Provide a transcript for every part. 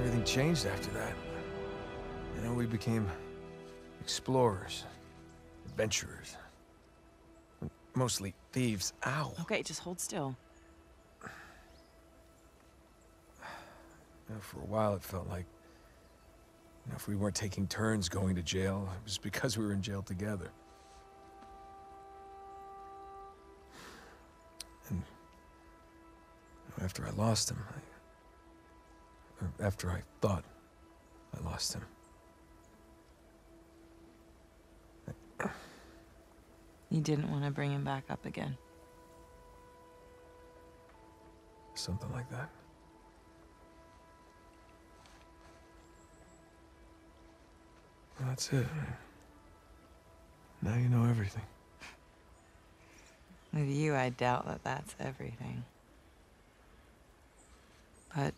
Everything changed after that. You know, we became explorers, adventurers. Mostly thieves. Ow. Okay, just hold still. You know, for a while, it felt like you know, if we weren't taking turns going to jail, it was because we were in jail together. And after I lost him, I, or after I thought I lost him, You didn't want to bring him back up again. something like that. That's it. Now you know everything. With you, I doubt that that's everything. But...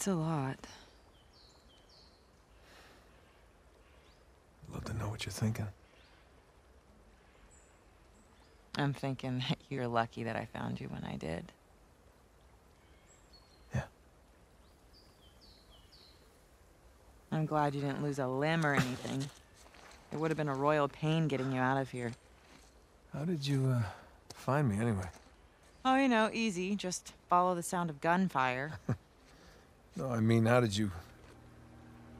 It's a lot. Love to know what you're thinking. I'm thinking that you're lucky that I found you when I did. Yeah. I'm glad you didn't lose a limb or anything. It would have been a royal pain getting you out of here. How did you, uh, find me anyway? Oh, you know, easy. Just follow the sound of gunfire. No, I mean, how did you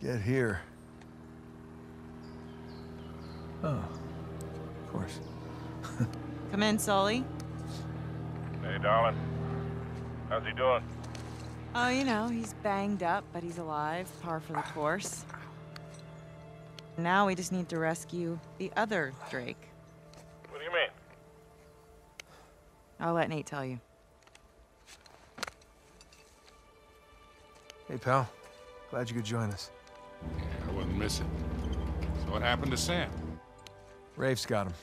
get here? Oh, of course. Come in, Sully. Hey, darling. How's he doing? Oh, you know, he's banged up, but he's alive. Par for the course. Now we just need to rescue the other Drake. What do you mean? I'll let Nate tell you. Hey, pal. Glad you could join us. Yeah, I wasn't missing. So what happened to Sam? Rafe's got him.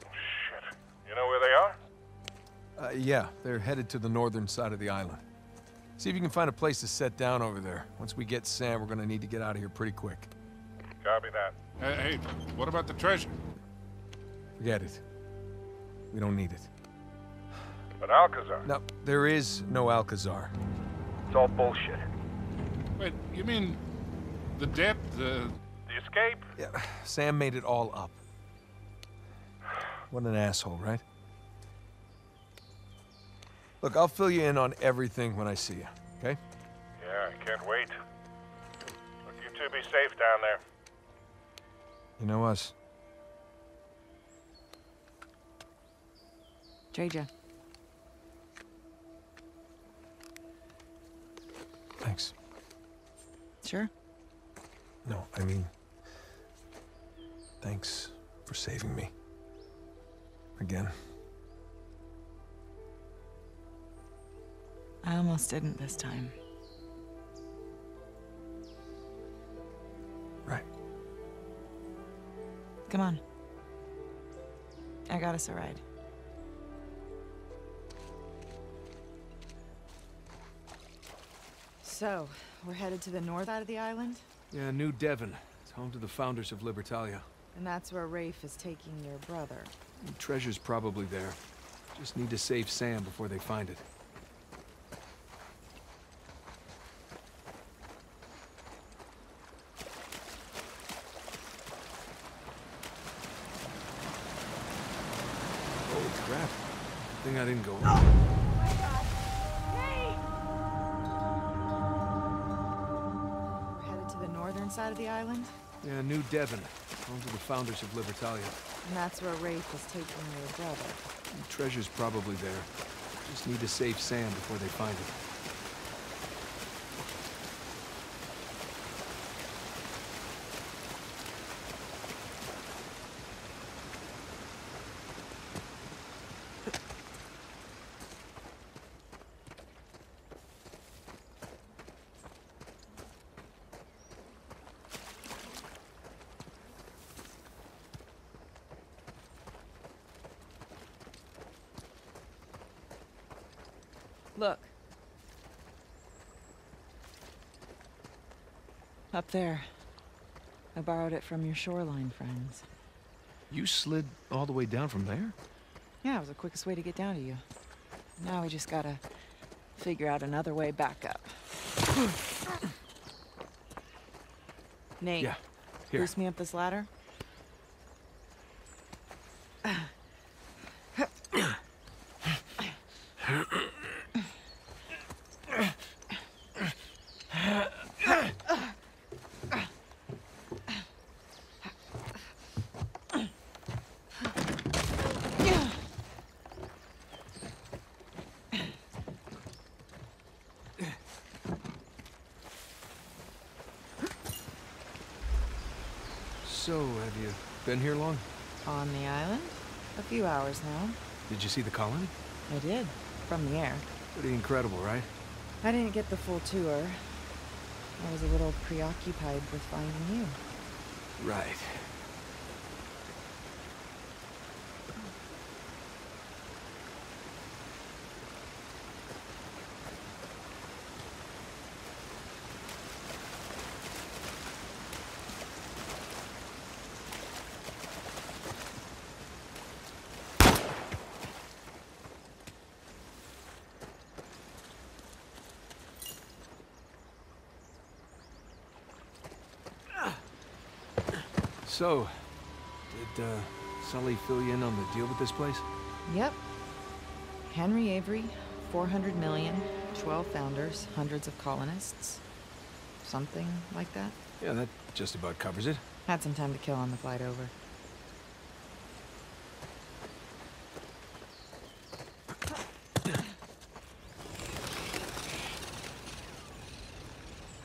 Shit. You know where they are? Uh, yeah, they're headed to the northern side of the island. See if you can find a place to set down over there. Once we get Sam, we're gonna need to get out of here pretty quick. Copy that. Hey, hey, what about the treasure? Forget it. We don't need it. But Alcazar. No, there is no Alcazar. It's all bullshit. Wait, you mean the debt, the... The escape? Yeah, Sam made it all up. What an asshole, right? Look, I'll fill you in on everything when I see you, okay? Yeah, I can't wait. Look, you two be safe down there. You know us. Treja. Thanks. Sure. No, I mean... Thanks for saving me. Again. I almost didn't this time. Right. Come on. I got us a ride. So, we're headed to the north side of the island? Yeah, New Devon. It's home to the founders of Libertalia. And that's where Rafe is taking your brother. The treasure's probably there. Just need to save Sam before they find it. Oh, Holy crap. Good thing I didn't go. Side of the island? Yeah, New Devon. Home to the founders of Libertalia. And that's where Rafe is taking your brother. The treasure's probably there. Just need to save Sam before they find it. Look. Up there. I borrowed it from your shoreline friends. You slid all the way down from there? Yeah, it was the quickest way to get down to you. Now we just gotta figure out another way back up. Nate, Yeah. Here. boost me up this ladder. So, have you been here long? On the island? A few hours now. Did you see the colony? I did, from the air. Pretty incredible, right? I didn't get the full tour. I was a little preoccupied with finding you. Right. So, did uh, Sully fill you in on the deal with this place? Yep. Henry Avery, 400 million, 12 founders, hundreds of colonists. Something like that. Yeah, that just about covers it. Had some time to kill on the flight over.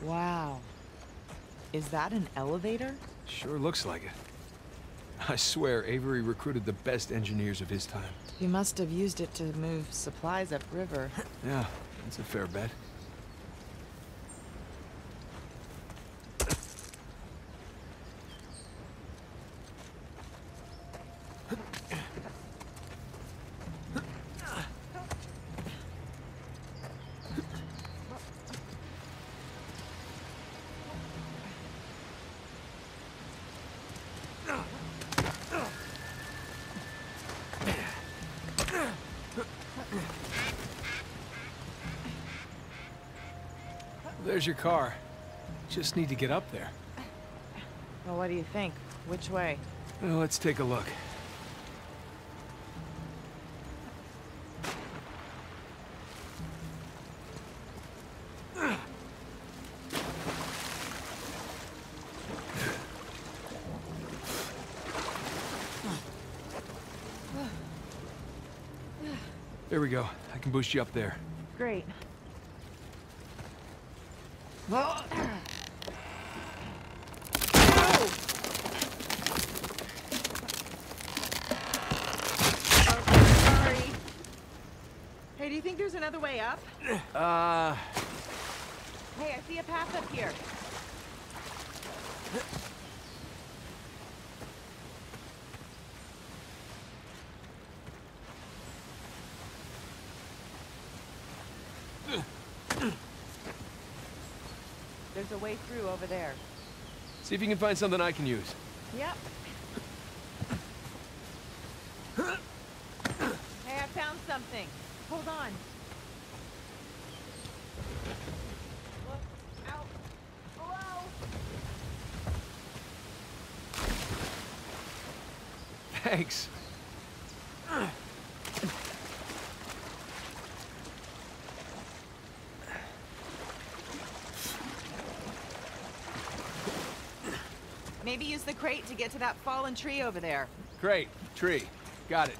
Wow. Is that an elevator? Sure looks like it. I swear, Avery recruited the best engineers of his time. He must have used it to move supplies upriver. Yeah, that's a fair bet. There's your car. Just need to get up there. Well, what do you think? Which way? Well, let's take a look. There we go. I can boost you up there. Great. Well. Hey, do you think there's another way up? Uh, Hey, I see a path up here. Way through over there. see if you can find something I can use. Yep. Hey, I found something. Hold on. Look out. Hello? Thanks. Maybe use the crate to get to that fallen tree over there. Crate. Tree. Got it.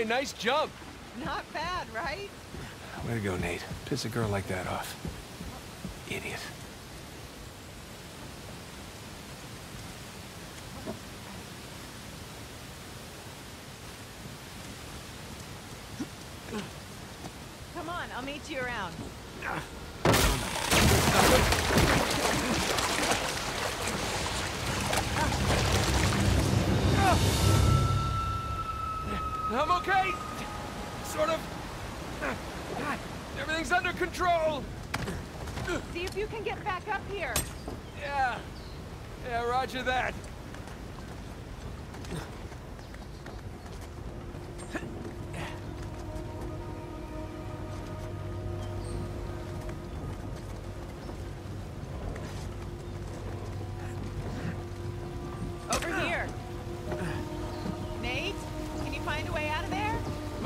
Hey, nice jump. Not bad, right? Way to go, Nate. Piss a girl like that off. Idiot. Come on, I'll meet you around.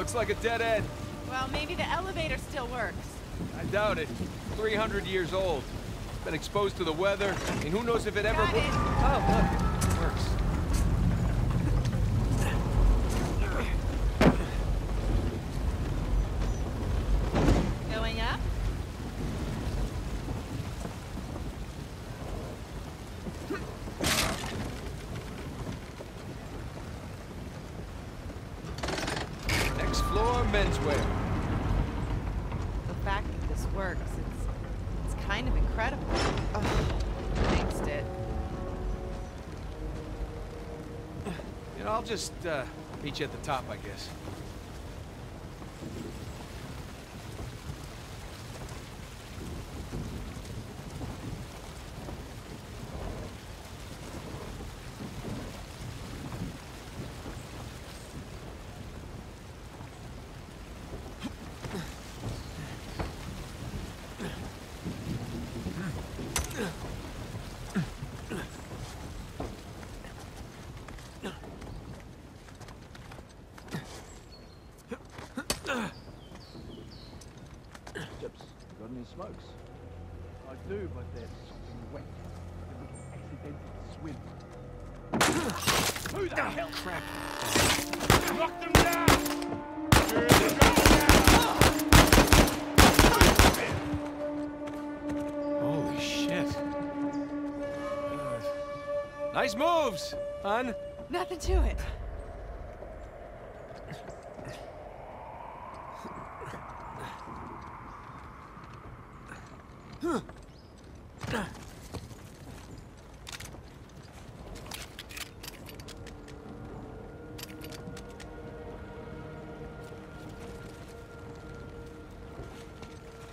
Looks like a dead end. Well, maybe the elevator still works. I doubt it. 300 years old. Been exposed to the weather. and who knows if it ever Got it. Oh, look. You at the top, I guess. Chips, got any smokes? I do, but they're sopping wet. They look accidental swim. Who the hell? Crap. Knock them down! Here they go Holy shit. Uh, nice hon. Nothing to it.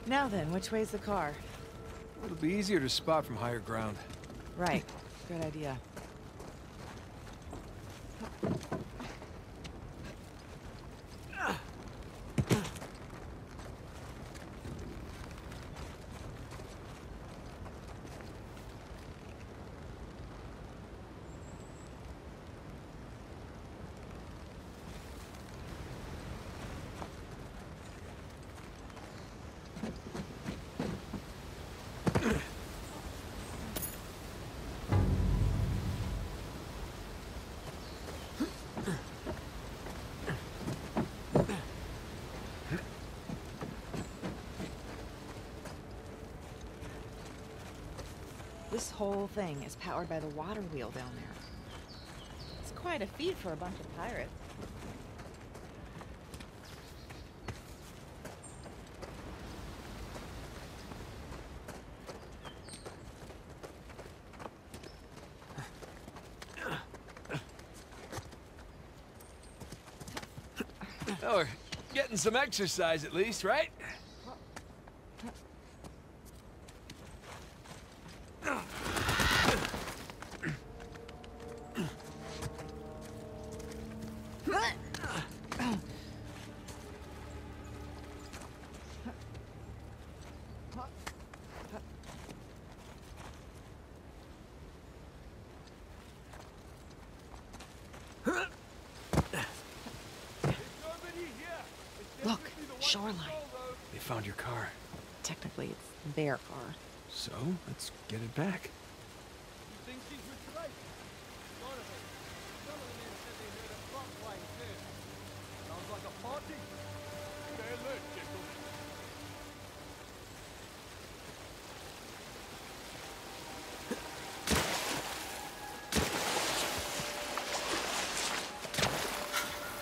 Now then, which way's the car? It'll be easier to spot from higher ground. Right. Good idea. Thing is powered by the water wheel down there. It's quite a feat for a bunch of pirates. Oh, we're getting some exercise at least, right? Look, shoreline. They found your car. Technically, it's their car. So, let's get it back. You think she's retraced? None of it. Some of the men said they heard a clock playing too. Sounds like a party. Stay alert, gentlemen.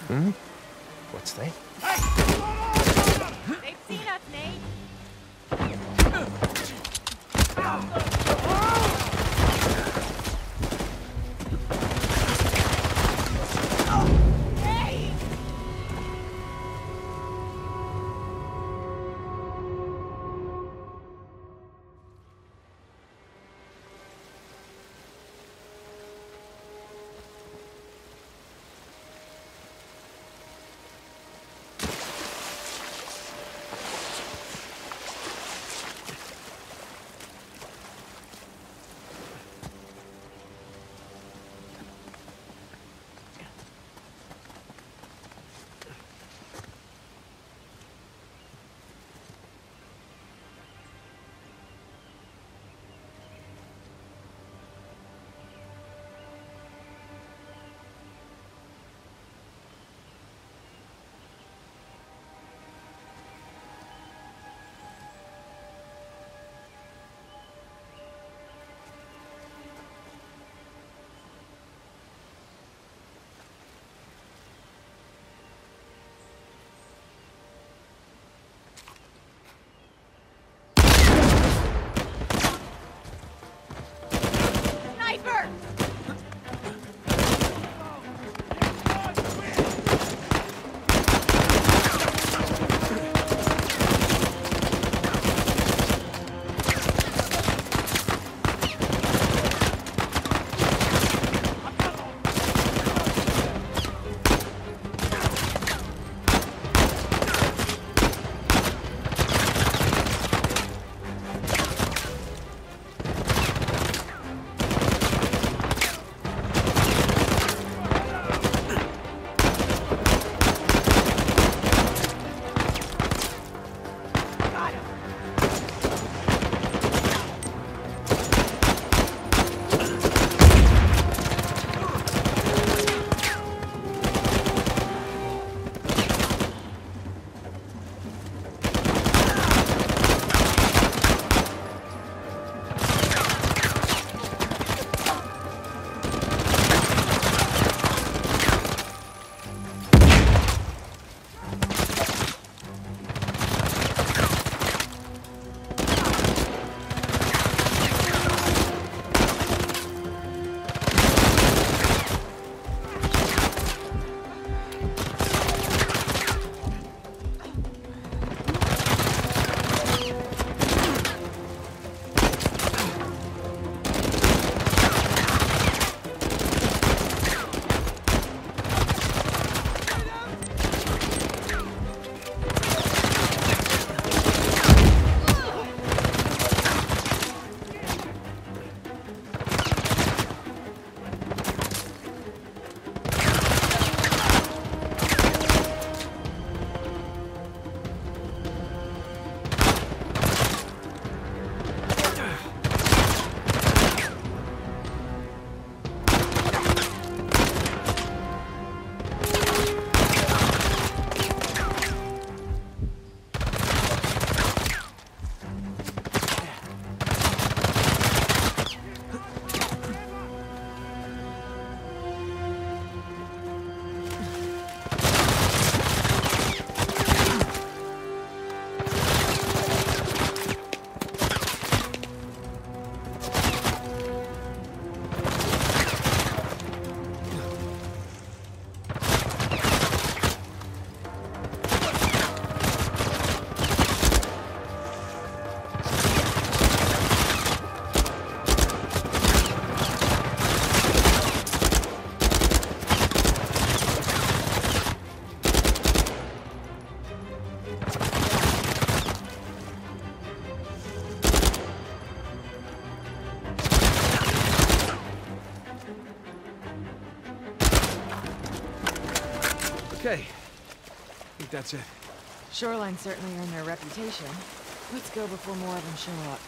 Hmm? What's that? That's it. Shoreline certainly earned their reputation. Let's go before more of them show up.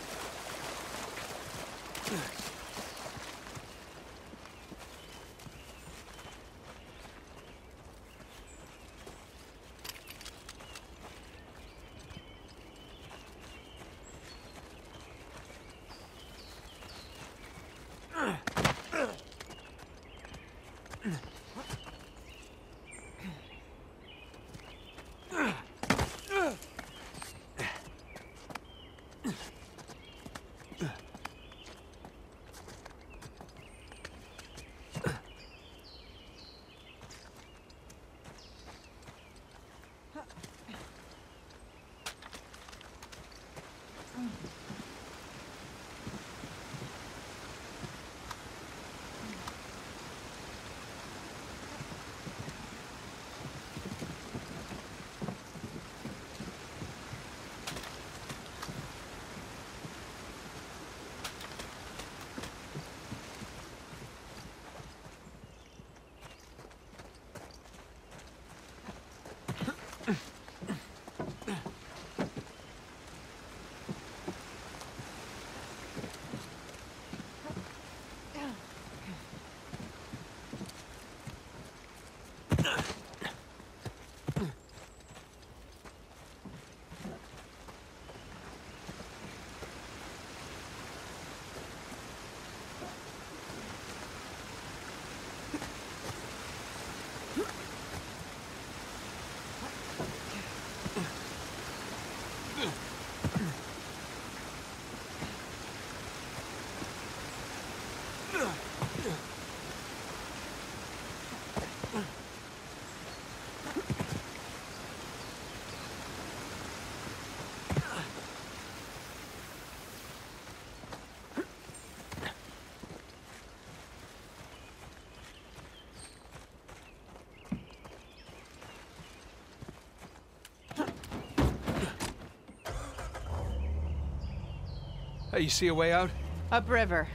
You see a way out? Upriver.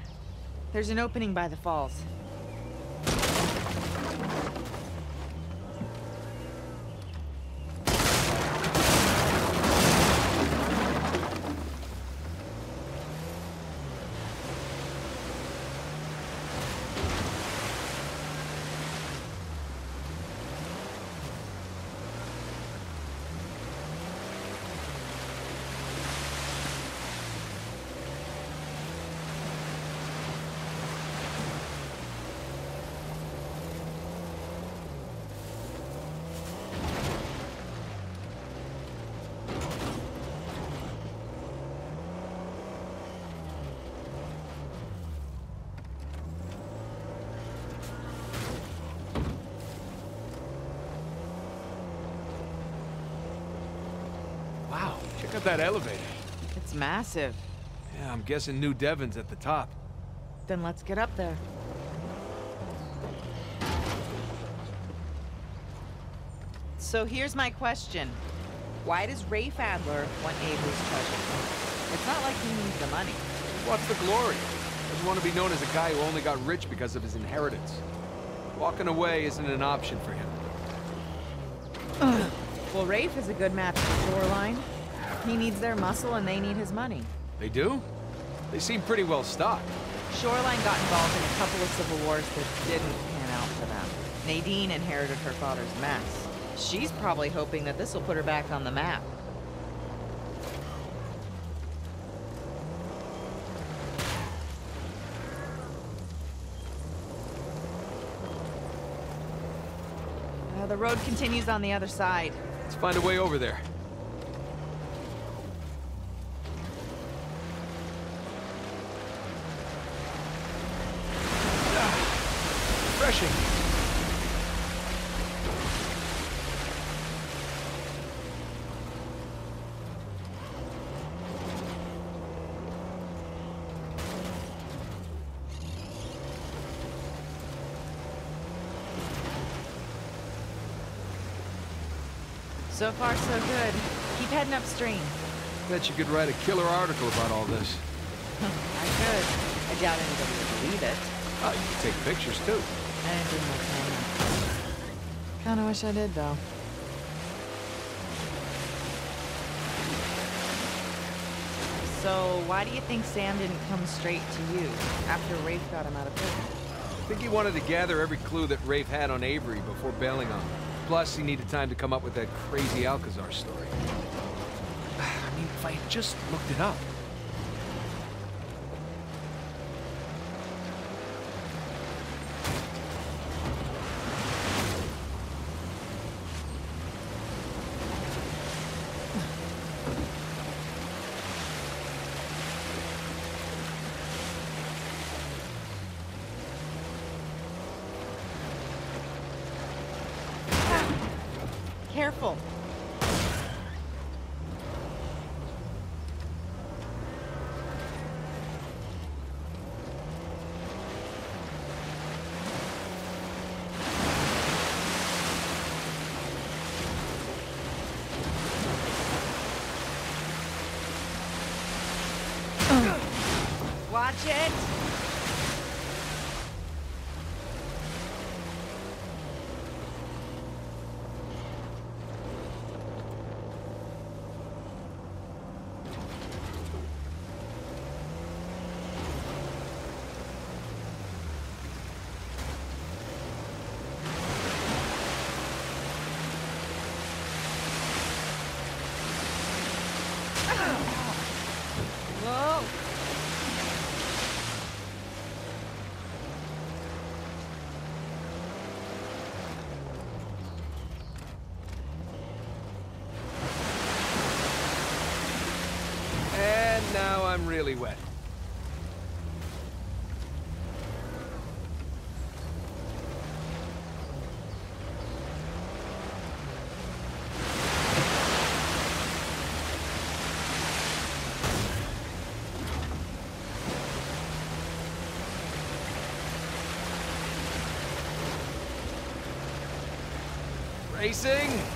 There's an opening by the falls. Wow, check out that elevator. It's massive. Yeah, I'm guessing New Devon's at the top. Then let's get up there. So here's my question. Why does Rafe Adler want Avery's treasure? It's not like he needs the money. What's the glory? Doesn't want to be known as a guy who only got rich because of his inheritance. Walking away isn't an option for him. Well, Rafe is a good match for Shoreline. He needs their muscle and they need his money. They do? They seem pretty well stocked. Shoreline got involved in a couple of civil wars that didn't pan out for them. Nadine inherited her father's mess. She's probably hoping that this will put her back on the map. Uh, the road continues on the other side. Let's find a way over there. Ah, Refreshing. So far, so good. Keep heading upstream. Bet you could write a killer article about all this. I could. I doubt anybody would believe it. Oh, you could take pictures too. I didn't my camera. Kinda wish I did, though. So, why do you think Sam didn't come straight to you after Rafe got him out of prison? I think he wanted to gather every clue that Rafe had on Avery before bailing on him. Plus, he needed time to come up with that crazy Alcazar story. I mean, if I had just looked it up. Racing!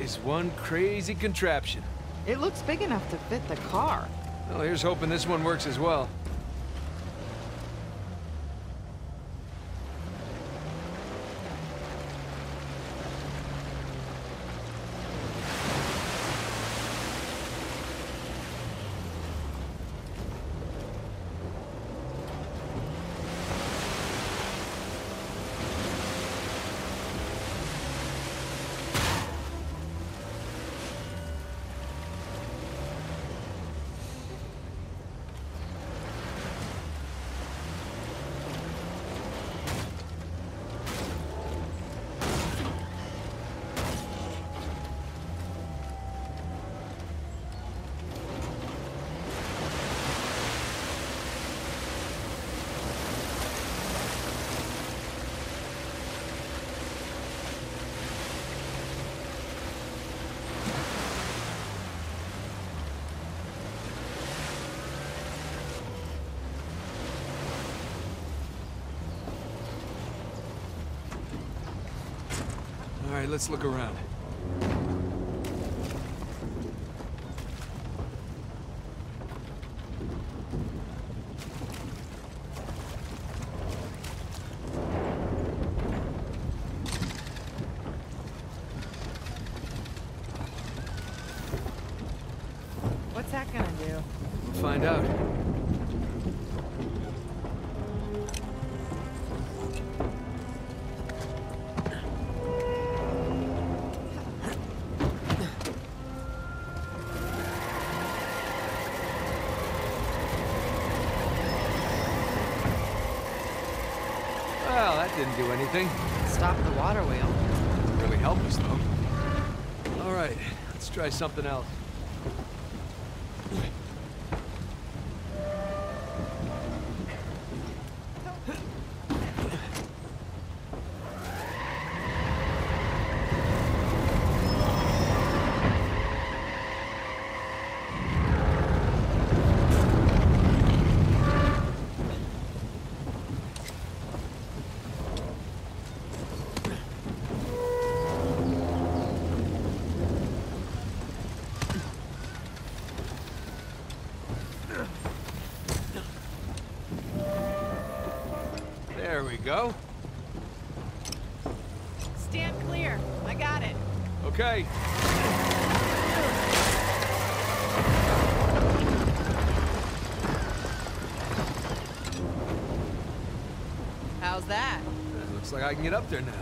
Is one crazy contraption. It looks big enough to fit the car. Well, here's hoping this one works as well. All right, let's look around. Something else. Go. Stand clear. I got it. Okay. How's that? Looks like I can get up there now.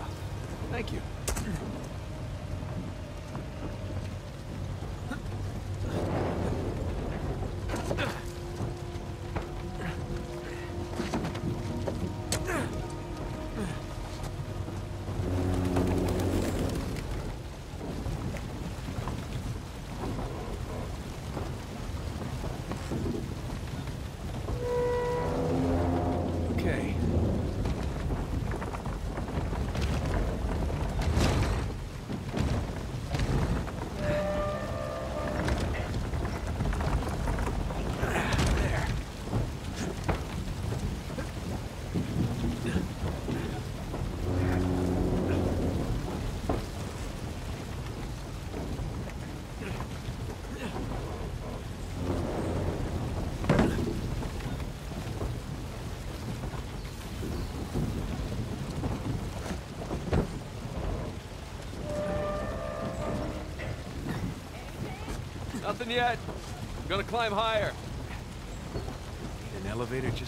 Nothing yet. I'm gonna climb higher. An elevator just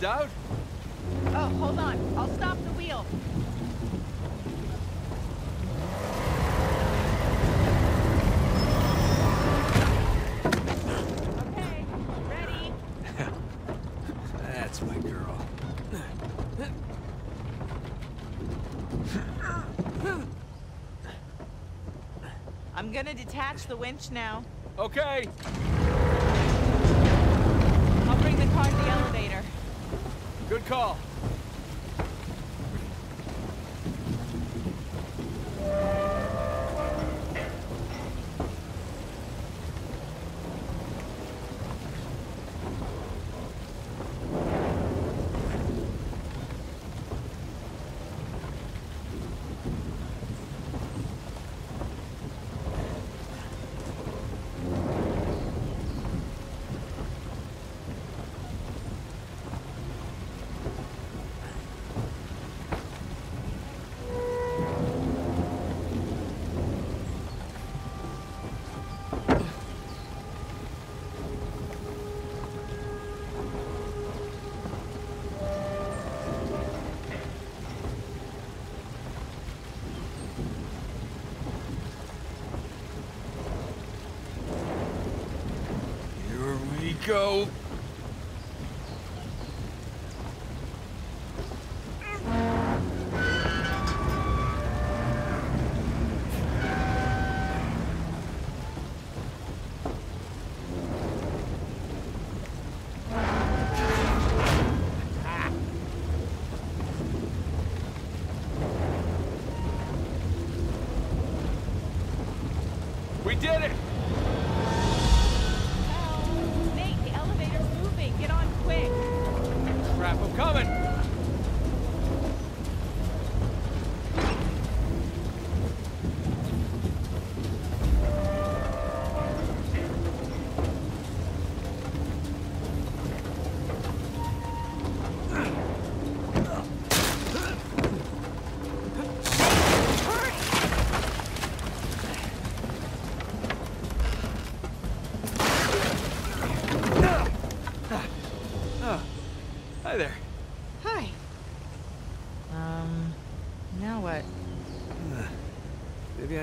doubt? Oh, hold on. I'll stop the wheel. Okay, ready. That's my girl. I'm gonna detach the winch now. Okay. Call. Here we go.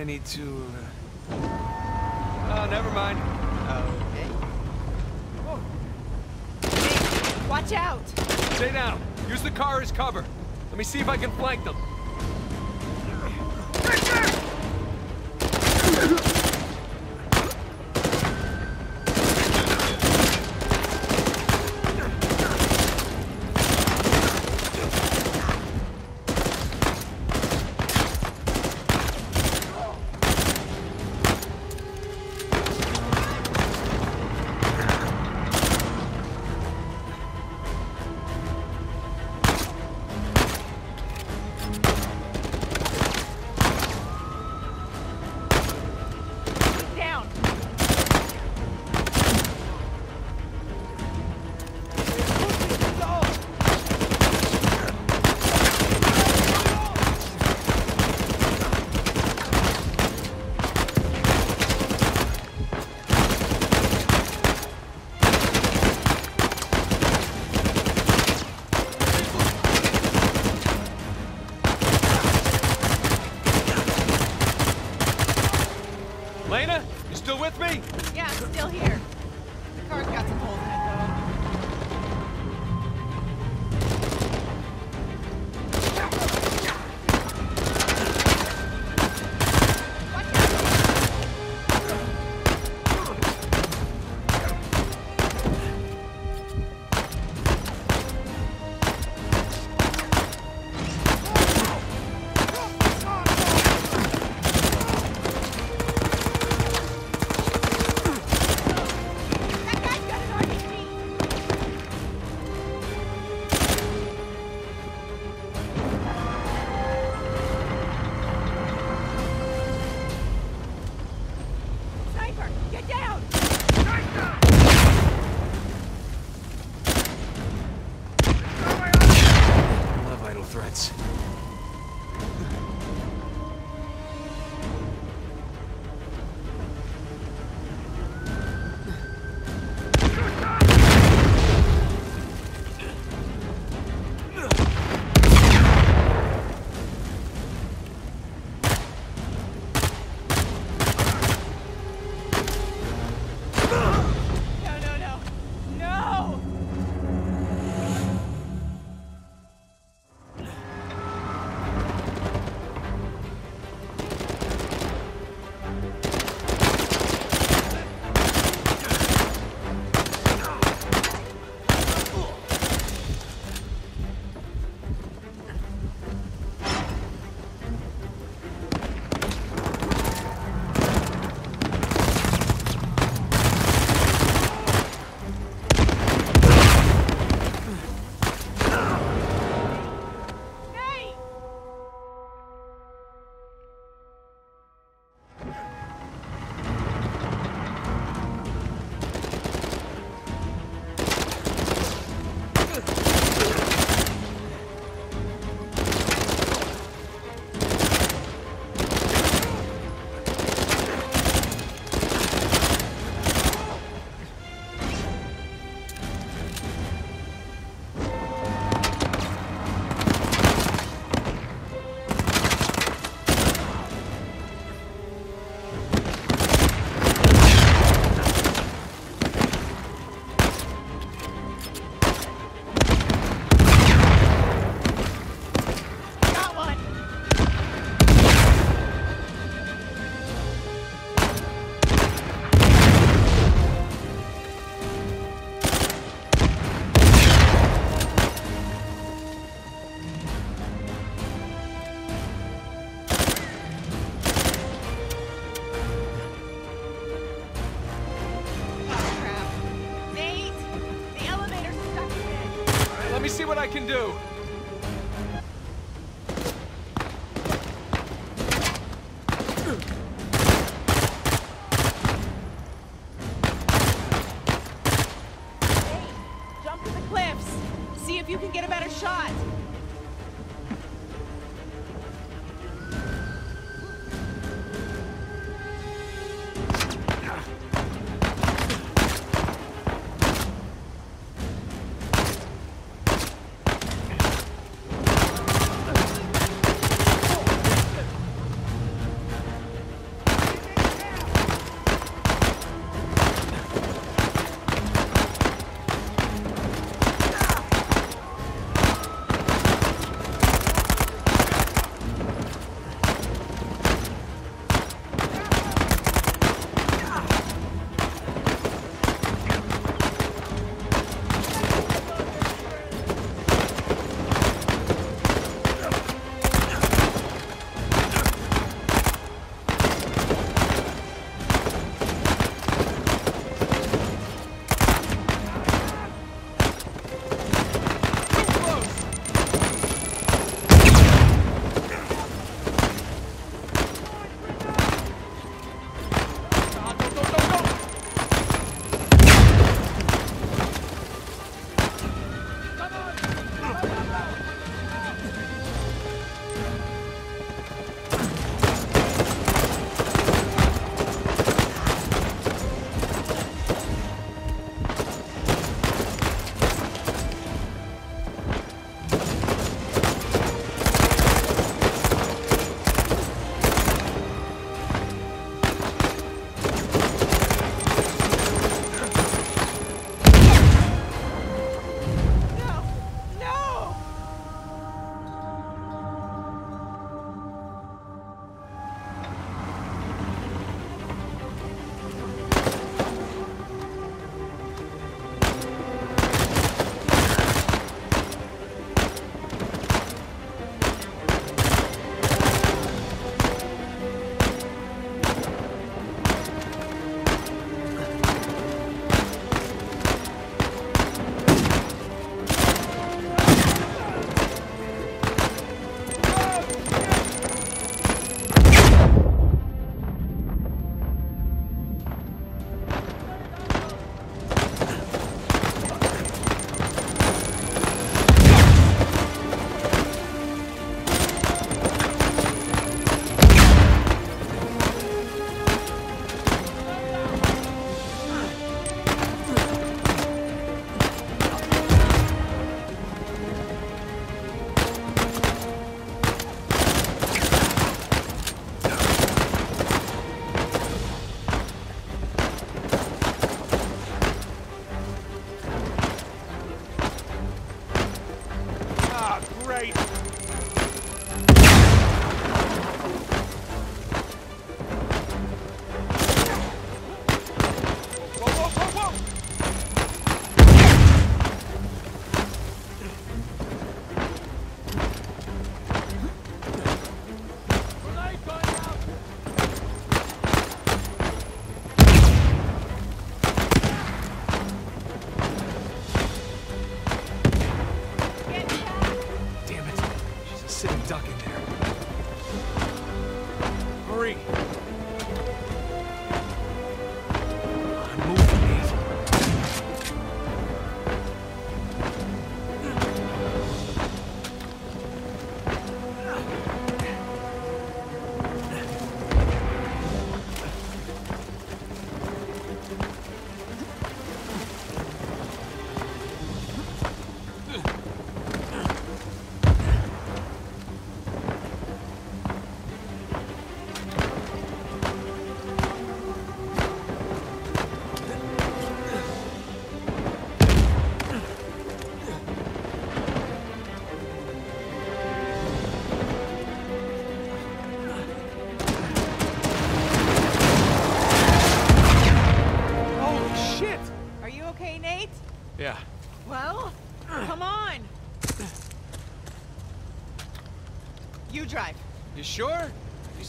Need to. Uh... Oh, never mind. Okay. Nate, watch out! Stay down. Use the car as cover. Let me see if I can flank them.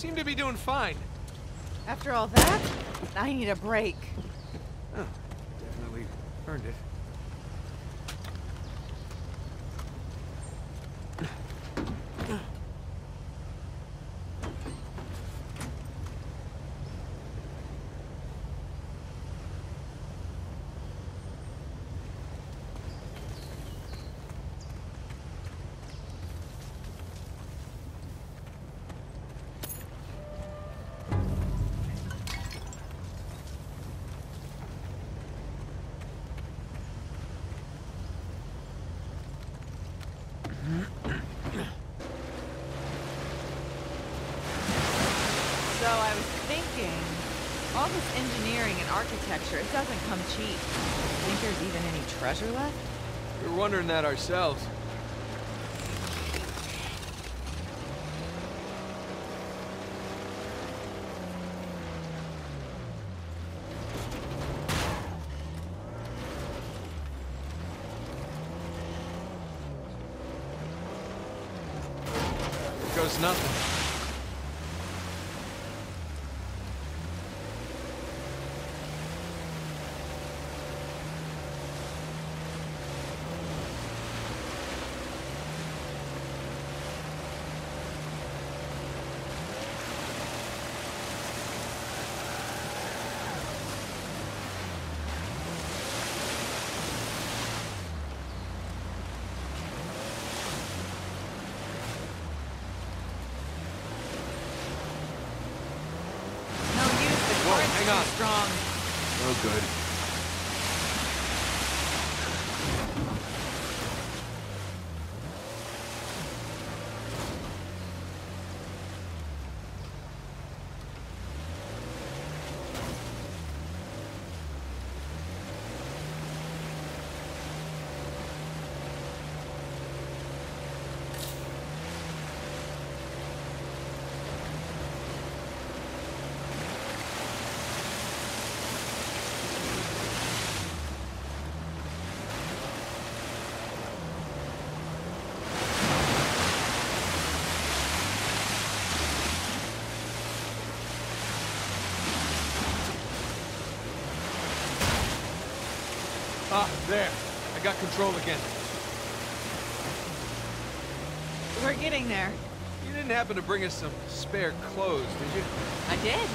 Seem to be doing fine. After all that, I need a break. Definitely earned it. So I was thinking, all this engineering and architecture, it doesn't come cheap. Think there's even any treasure left? We were wondering that ourselves. Here goes nothing. No use, too on. strong. No good. Ah, there. I got control again. We're getting there. You didn't happen to bring us some spare clothes, did you? I did.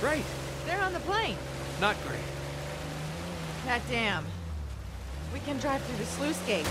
Great. They're on the plane. Not great. That dam. We can drive through the sluice gate.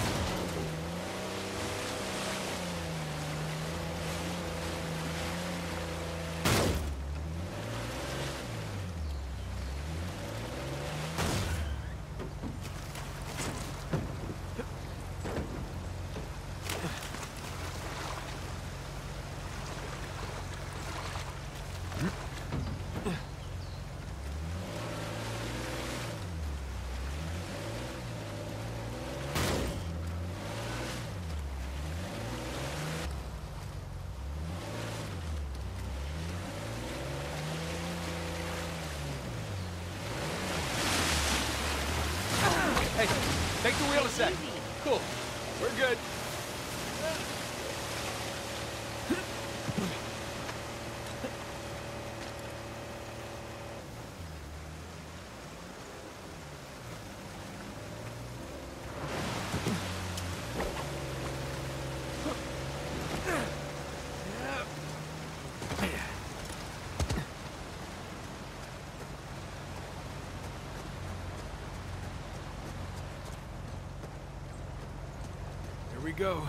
Go.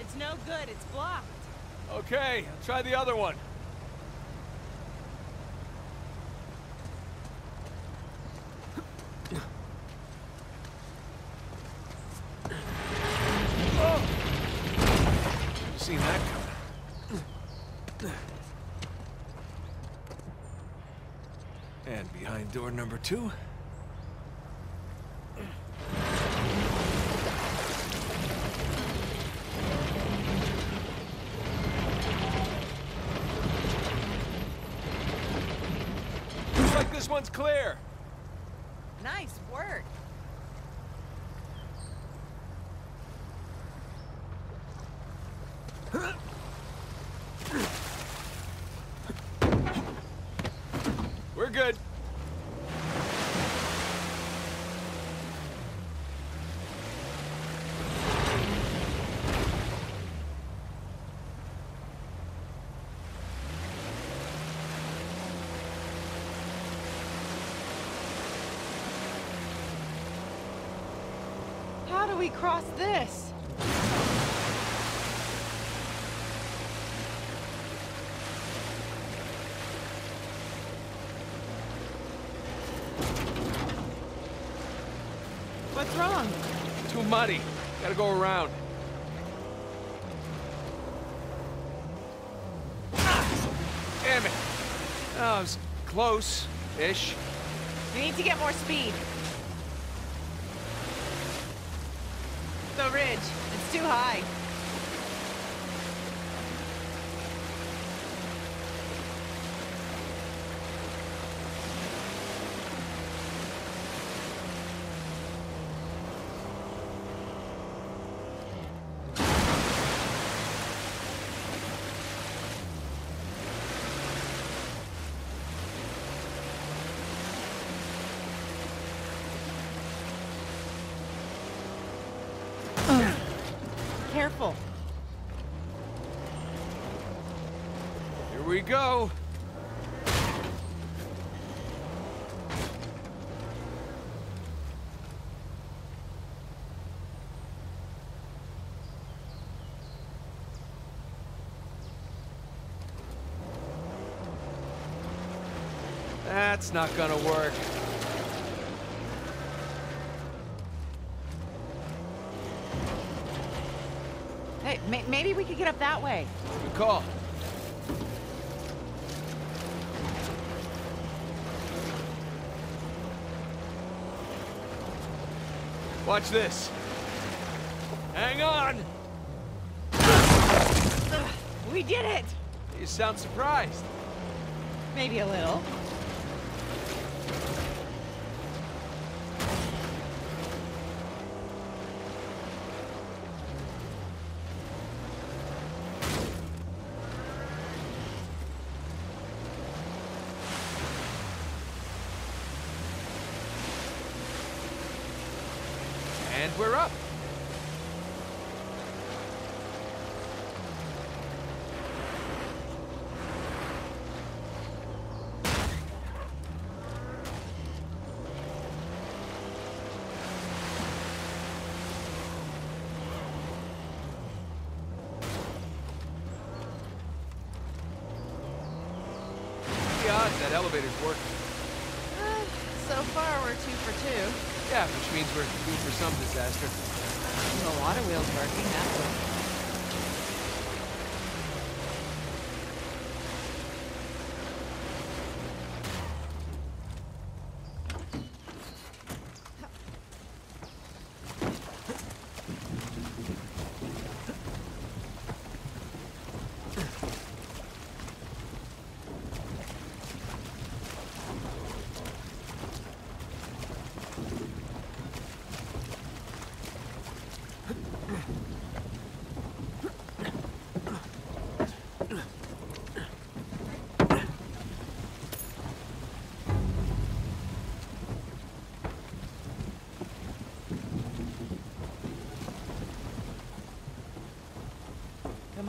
It's no good. It's blocked. Okay, I'll try the other one. Oh! Seen that coming. And behind door number two. Looks like this one's clear. Nice work. We're good. How do we cross this? What's wrong? Too muddy. Gotta go around. Damn it. Oh, it was close-ish. We need to get more speed. The ridge. It's too high. Careful. Here we go. That's not gonna work. Maybe we could get up that way. Good call. Watch this. Hang on! We did it! You sound surprised. Maybe a little. And we're up. The odds that elevator's working. Uh, so far, we're two for two. Yeah, which means we're due for some disaster. The water wheel's working, that's good.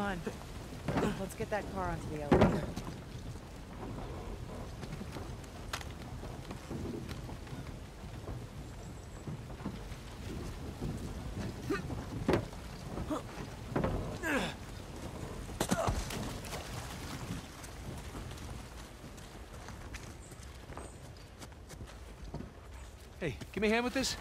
on. Let's get that car onto the elevator. Hey, give me a hand with this.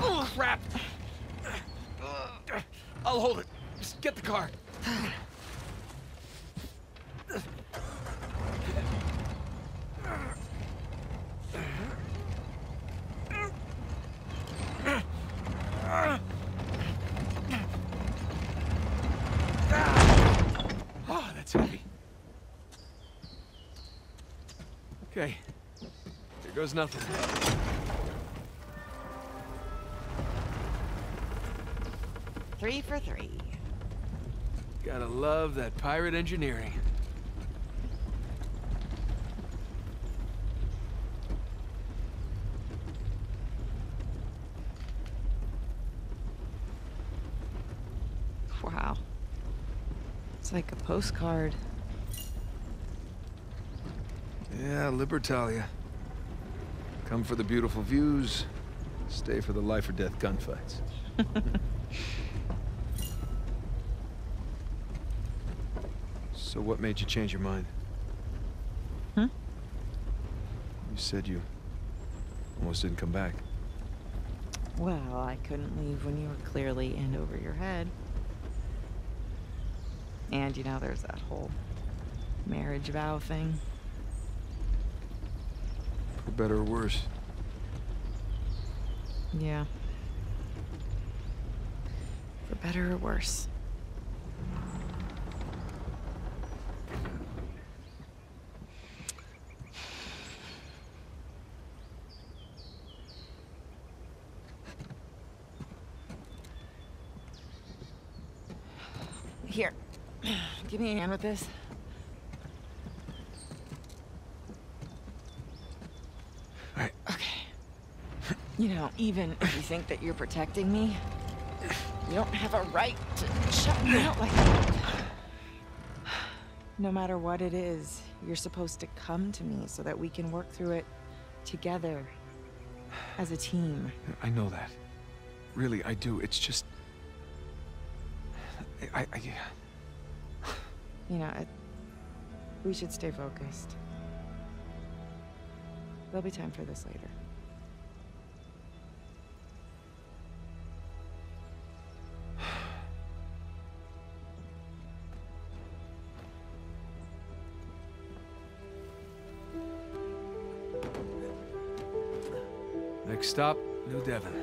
Oh, crap! I'll hold it. Just get the car. Oh, that's heavy. Okay. Here goes nothing. Three for three. Gotta love that pirate engineering. Wow. It's like a postcard. Yeah, Libertalia. Come for the beautiful views, stay for the life or death gunfights. so what made you change your mind? Hmm? You said you almost didn't come back. Well, I couldn't leave when you were clearly in over your head. And you know, there's that whole marriage vow thing. For better or worse. Yeah. For better or worse. Here. Give me a hand with this. Right. Okay. You know, even if you think that you're protecting me, you don't have a right to shut me out like that. No matter what it is, you're supposed to come to me so that we can work through it together as a team. I know that. Really, I do. It's just. I. I, I You know, it, we should stay focused. There'll be time for this later. Next stop, New Devon.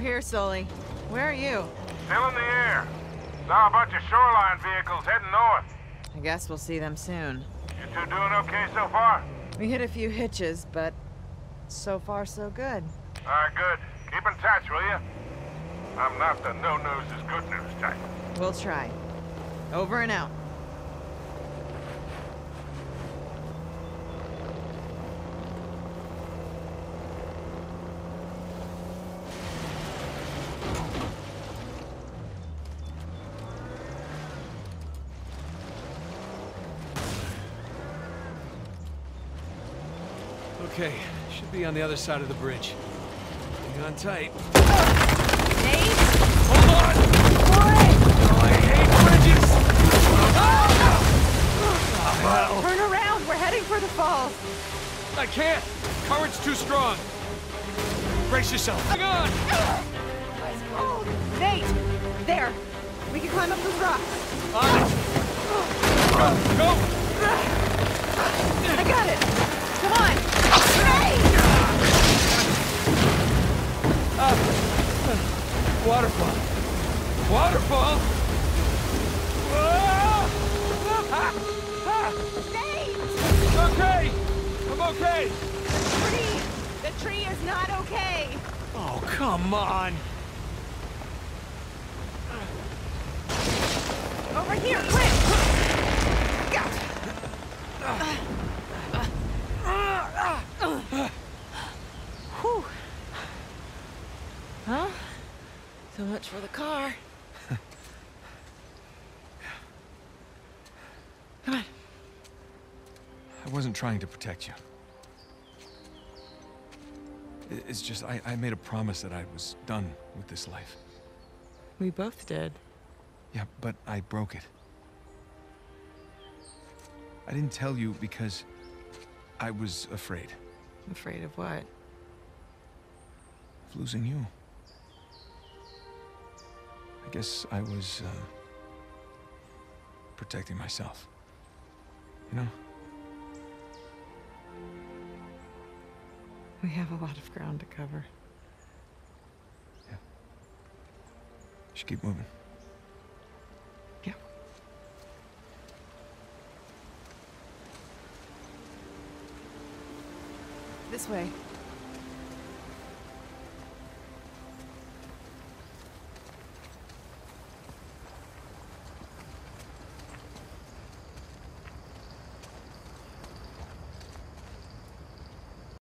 We're here, Sully. Where are you? Still in the air. Saw a bunch of shoreline vehicles heading north. I guess we'll see them soon. You two doing okay so far? We hit a few hitches, but so far so good. All right, good. Keep in touch, will you? I'm not the no news is good news type. We'll try. Over and out. Okay, should be on the other side of the bridge. Hang on tight. Nate? Hold on! Oh, I hate bridges! Turn around. We're heading for the falls. I can't! Current's too strong. Brace yourself. Hang on! Nate! There. We can climb up those rocks. On it! Go! Go! I got it. Nate! Waterfall! Waterfall! Nate! Okay! I'm okay! Tree! The tree is not okay. Oh, come on! Over here, quick! Whew. Huh? So much for the car. Come on. I wasn't trying to protect you. It's just, I, I made a promise that I was done with this life. We both did. Yeah, but I broke it. I didn't tell you because I was afraid Afraid of what? of losing you. I guess I was, uh, protecting myself. You know? We have a lot of ground to cover. Yeah. Just keep moving. This way.